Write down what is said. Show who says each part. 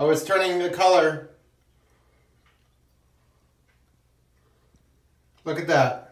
Speaker 1: Oh, it's turning the color. Look at that.